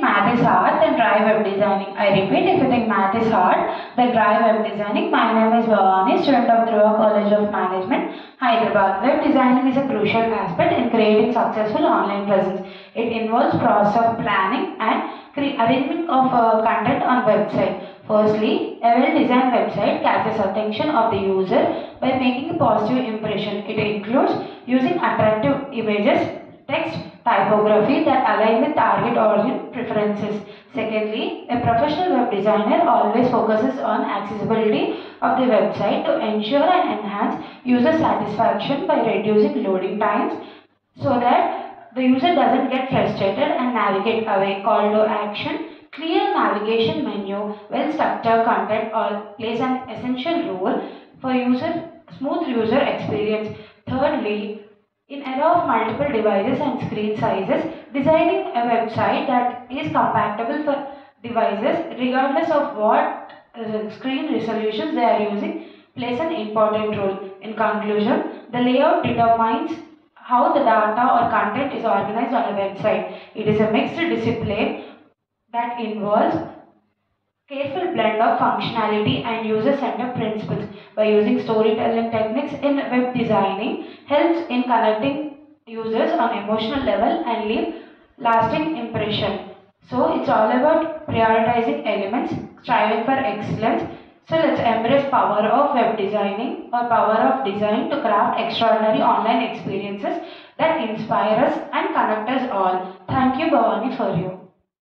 math is hard, then try web designing. I repeat, if you think math is hard, then try web designing. My name is Bhavani, student of Dhruva College of Management, Hyderabad. Web designing is a crucial aspect in creating successful online presence. It involves process of planning and arrangement of uh, content on website. Firstly, a well-designed website catches attention of the user by making a positive impression. It includes using attractive images, text, typography that align with target audience preferences. Secondly, a professional web designer always focuses on accessibility of the website to ensure and enhance user satisfaction by reducing loading times so that the user doesn't get frustrated and navigate away. Call to action. Clear navigation menu, well structured content all plays an essential role for user smooth user experience. Thirdly, in era of multiple devices and screen sizes, designing a website that is compatible for devices regardless of what uh, screen resolutions they are using plays an important role. In conclusion, the layout determines how the data or content is organized on a website. It is a mixed discipline that involves careful blend of functionality and user-centered principles. By using storytelling techniques in web designing helps in connecting users on emotional level and leave lasting impression. So it's all about prioritizing elements striving for excellence. So let's embrace power of web designing or power of design to craft extraordinary online experiences that inspire us and connect us all. Thank you bhavani for you